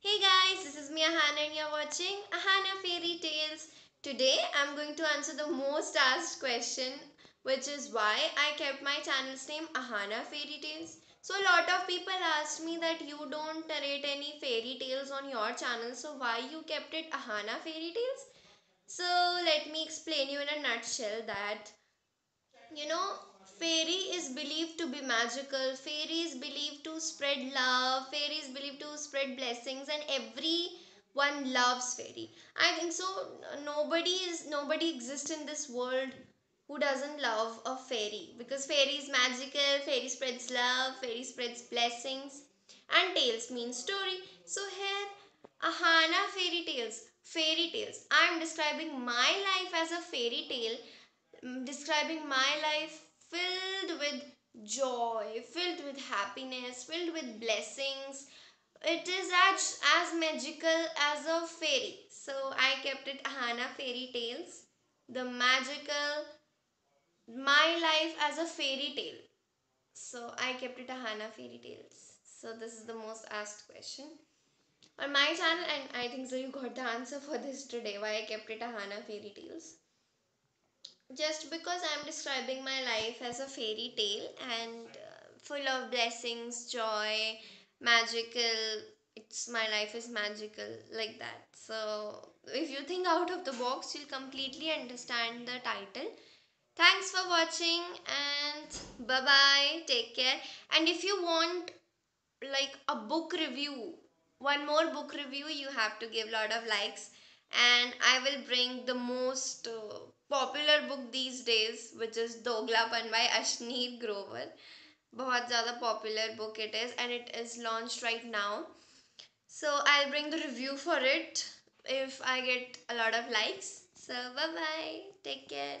Hey guys, this is me Ahana and you're watching Ahana Fairy Tales. Today I'm going to answer the most asked question which is why I kept my channel's name Ahana Fairy Tales. So a lot of people asked me that you don't narrate any fairy tales on your channel so why you kept it Ahana Fairy Tales? So let me explain you in a nutshell that you know fairy is believed to be magical. Fairy is believed to spread love. Fairy is believed to spread blessings and everyone loves fairy. I think so nobody is nobody exists in this world who doesn't love a fairy because fairy is magical fairy spreads love fairy spreads blessings and tales mean story. So here ahana fairy tales fairy tales. I am describing my life as a fairy tale. Mm, describing my life filled with joy, filled with happiness, filled with blessings. It is as, as magical as a fairy. So I kept it Ahana Fairy Tales. The magical, my life as a fairy tale. So I kept it Ahana Fairy Tales. So this is the most asked question on my channel and I think so you got the answer for this today why I kept it Ahana Fairy Tales just because I'm describing my life as a fairy tale and uh, full of blessings, joy, magical. It's my life is magical like that. So if you think out of the box, you'll completely understand the title. Thanks for watching and bye bye. Take care. And if you want like a book review, one more book review, you have to give a lot of likes and I will bring the most uh, popular book these days, which is Doglapan by Ashneer Grover. बहुत ज़्यादा popular book it is and it is launched right now. So I'll bring the review for it if I get a lot of likes. So bye bye. Take care.